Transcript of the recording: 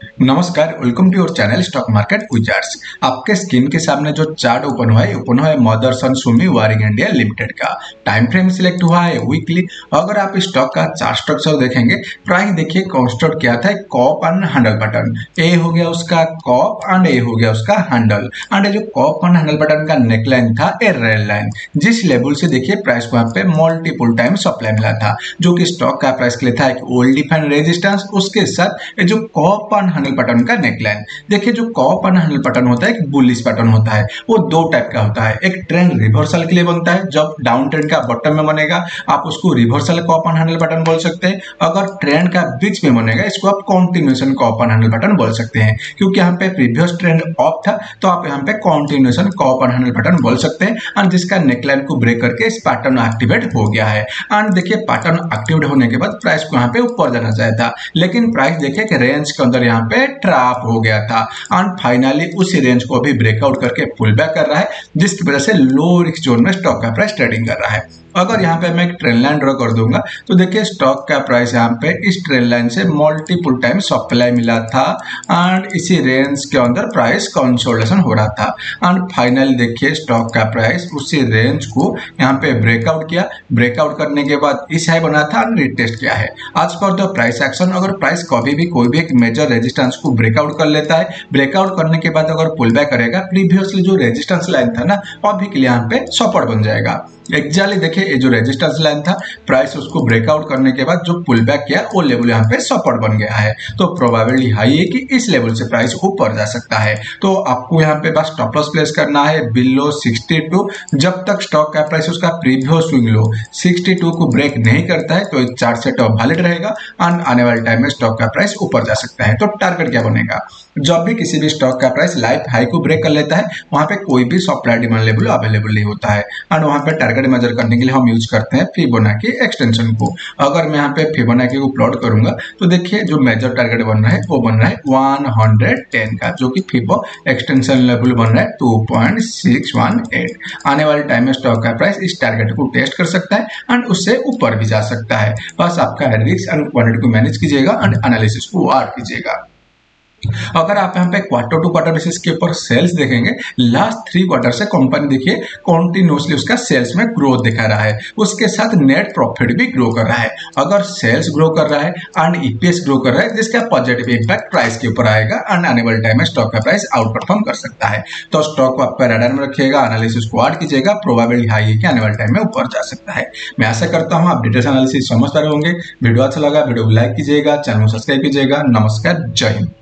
नमस्कार welcome to your channel stock market विचार्स आपके screen के सामने जो चार्ट ओपन हुआ है ओपन हुआ है Motherson Sumi wiring India limited का। टाइम फ्रेम सिलेक्ट हुआ है वीकली अगर आप स्टॉक का चार्ट स्ट्रक्चर देखेंगे प्राइस देखिए कॉन्स्टर्ट क्या था कॉप एंड हैंडल बटन ए हो गया उसका कॉप एंड ए हो गया उसका हैंडल एंड जो कॉप एंड हैंडल बटन का नेकलाइन था ए रेल लाइन जिस लेवल से देखिए प्राइस को पे मल्टीपल टाइम सप्लाई मिला था। जो कि स्टॉक का प्राइस के लिए था, एक ओल्ड डिफाइन रेजिस्टेंस उसके साथ जो कॉप एंड हैंडल पैटर्न का नेकलाइन। देखिए, जो कॉप एंड हैंडल पैटर्न होता है, एक बुलिश पैटर्न होता है, वो दो टाइप का होता है। एक ट्रेंड रिवर्सल के लिए बनता है, जब डाउन ट्रेंड का बॉटम में बनेगा, आप उसको reversal cup and handle pattern बोल सकते हैं। अगर ट्रेंड का बीच में बनेगा, इसको आप continuation cup and handle pattern बोल सकते हैं। क्योंकि यहाँ पे प्रीवियस ट्रेंड ऑफ़ था तो आप यहाँ पे continuation cup and handle pattern बोल सकते हैं। एंड जिसका नेकलाइन को ब्रेक करके इस पैटर्न एक्टिवेट हो गया है। एंड देखिए पैटर्न एक्टिवेट होने के बाद प्राइस को यहाँ पे ऊपर जाना चाहिए था। लेकिन प्राइस देखिए रेंज के अंदर यहाँ पे ट्रैप हो गया था। एंड फाइनली उसी रेंज को अभी ब्रेकआउट करके पुल बैक कर रहा है, जिसकी वजह से लो रिस्क जोन में स्टॉक का प्राइस ट्रेडिंग कर रहा है। अगर यहाँ पे मैं एक ट्रेन लाइन ड्रॉ कर दूँगा तो देखिए स्टॉक का प्राइस यहाँ पे इस ट्रेन लाइन से मल्टीपल टाइम सप्लाई मिला था एंड इसी रेंज के अंदर प्राइस कंसोल्टेशन हो रहा था। एंड फाइनली देखिए स्टॉक का प्राइस उसी रेंज को यहाँ पे ब्रेकआउट किया। ब्रेकआउट करने के बाद इस हाई बना था एंड रिटेस्ट किया है। आज पर द प्राइस एक्शन अगर प्राइस कभी भी कोई भी एक मेजर रेजिस्टेंस को ब्रेकआउट कर लेता है ब्रेकआउट करने के बाद अगर पुल बैक करेगा प्रीवियसली जो रेजिस्टेंस लाइन था ना, अभी के लिए यहाँ पे सपोर्ट बन जाएगा। एग्जैक्टली देखिए, ये जो रेजिस्टेंस लाइन था प्राइस उसको ब्रेकआउट करने के बाद जो पुल बैक किया, वो लेवल यहाँ पे सपोर्ट बन गया है। तो प्रोबेबिलिटी हाई है कि इस लेवल से प्राइस ऊपर जा सकता है। तो आपको यहाँ पे बस स्टॉप लॉस प्लेस करना है बिलो 62 जब तक स्टॉक का प्राइस उसका प्रीवियस स्विंग लो 62 को ब्रेक नहीं करता है तो चार्ट से टॉप वैलिड रहेगा एंड आने वाले टाइम में स्टॉक का प्राइस ऊपर जा सकता है। तो टारगेट क्या बनेगा? जब भी किसी भी स्टॉक का प्राइस लाइफ हाई को ब्रेक कर लेता है, वहाँ पे कोई भी सप्लाई डिमांड लेवल अवेलेबल नहीं होता है। एंड वहाँ पे टारगेट मेजर करने के लिए हम यूज़ करते हैं फिबोनाकी एक्सटेंशन को। अगर मैं यहाँ पे फिबोनाकी को प्लॉट करूँगा तो देखिए जो मेजर टारगेट बन रहा है, वो बन रहा है 110 का, जो कि फिबो एक्सटेंशन लेवल बन रहा है 2.618 आने वाले टाइम में स्टॉक का प्राइस इस टारगेट को टेस्ट कर सकता है एंड उससे ऊपर भी जा सकता है। बस आपका रिस्क एंड क्वांटिटी को मैनेज कीजिएगा एंड एनालिसिस को वार कीजिएगा। अगर आप यहाँ पे क्वार्टर टू क्वार्टर बेसिस के ऊपर सेल्स देखेंगे लास्ट थ्री क्वार्टर से कंपनी देखिए कॉन्टिन्यूसली उसका सेल्स में ग्रोथ दिखा रहा है। उसके साथ नेट प्रॉफिट भी ग्रो कर रहा है। अगर सेल्स ग्रो कर रहा है एंड ईपीएस ग्रो कर रहा है, जिसका पॉजिटिव इंपैक्ट प्राइस के ऊपर आएगा एंड आने वाले टाइम में स्टॉक का प्राइस आउट परफॉर्म कर सकता है। तो स्टॉक को आपका रेडर में रखिएगा एनालिसिस को ऐड कीजिएगा प्रोबेबिलिटी हाई है कि आने वाले टाइम में ऊपर जा सकता है। मैं ऐसा करता हूँ आप डिटेल्स एनालिसिस समझ रहे होंगे। वीडियो अच्छा लगा, वीडियो को लाइक कीजिएगा चैनल को सब्सक्राइब कीजिएगा। नमस्कार, जय हिंद।